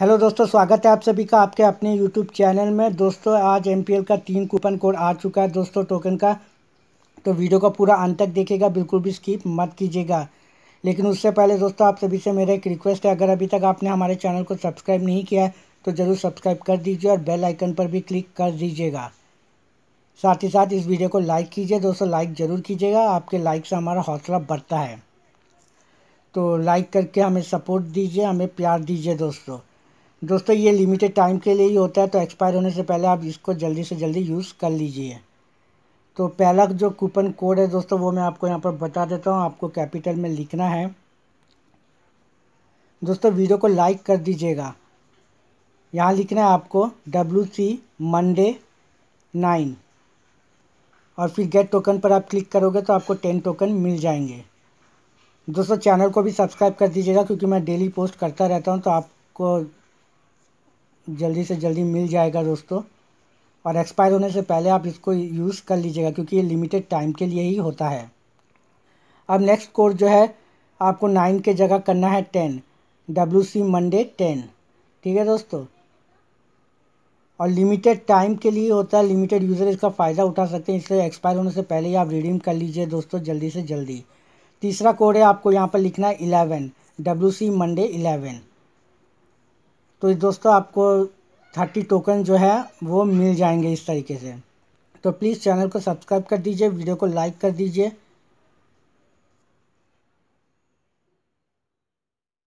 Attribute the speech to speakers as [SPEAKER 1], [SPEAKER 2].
[SPEAKER 1] Hello दोस्तों, स्वागत है आप सभी का आपके अपने यूट्यूब चैनल में। दोस्तों, आज एमपीएल का तीन कूपन कोड आ चुका है दोस्तों टोकन का। तो वीडियो का पूरा अंत तक देखेगा बिल्कुल भी स्किप मत कीजिएगा। लेकिन उससे पहले दोस्तों, आप सभी से मेरा एक रिक्वेस्ट है, अगर अभी तक आपने हमारे चैनल को सब्सक्राइब नहीं किया है तो ज़रूर सब्सक्राइब कर दीजिए और बेल आइकन पर भी क्लिक कर दीजिएगा। साथ ही साथ इस वीडियो को लाइक कीजिए, दोस्तों लाइक ज़रूर कीजिएगा, आपके लाइक से हमारा हौसला बढ़ता है। तो लाइक करके हमें सपोर्ट दीजिए, हमें प्यार दीजिए दोस्तों। दोस्तों, ये लिमिटेड टाइम के लिए ही होता है तो एक्सपायर होने से पहले आप इसको जल्दी से जल्दी यूज़ कर लीजिए। तो पहला जो कूपन कोड है दोस्तों, वो मैं आपको यहाँ पर बता देता हूँ, आपको कैपिटल में लिखना है। दोस्तों वीडियो को लाइक कर दीजिएगा। यहाँ लिखना है आपको डब्ल्यू सी मंडे नाइन और फिर गेट टोकन पर आप क्लिक करोगे तो आपको टेन टोकन मिल जाएँगे। दोस्तों चैनल को भी सब्सक्राइब कर दीजिएगा, क्योंकि मैं डेली पोस्ट करता रहता हूँ तो आपको जल्दी से जल्दी मिल जाएगा दोस्तों। और एक्सपायर होने से पहले आप इसको यूज़ कर लीजिएगा, क्योंकि ये लिमिटेड टाइम के लिए ही होता है। अब नेक्स्ट कोड जो है, आपको नाइन के जगह करना है ten W C Monday ten ठीक है दोस्तों? और लिमिटेड टाइम के लिए होता है लिमिटेड यूज़र इसका फ़ायदा उठा सकते हैं। इसलिए एक्सपायर होने से पहले ही आप रिडीम कर लीजिए दोस्तों जल्दी से जल्दी। तीसरा कोड है, आपको यहाँ पर लिखना है eleven W C Monday eleven तो दोस्तों आपको थर्टी टोकन जो है, वो मिल जाएँगे इस तरीके से। तो प्लीज़ चैनल को सब्सक्राइब कर दीजिए वीडियो को लाइक कर दीजिए।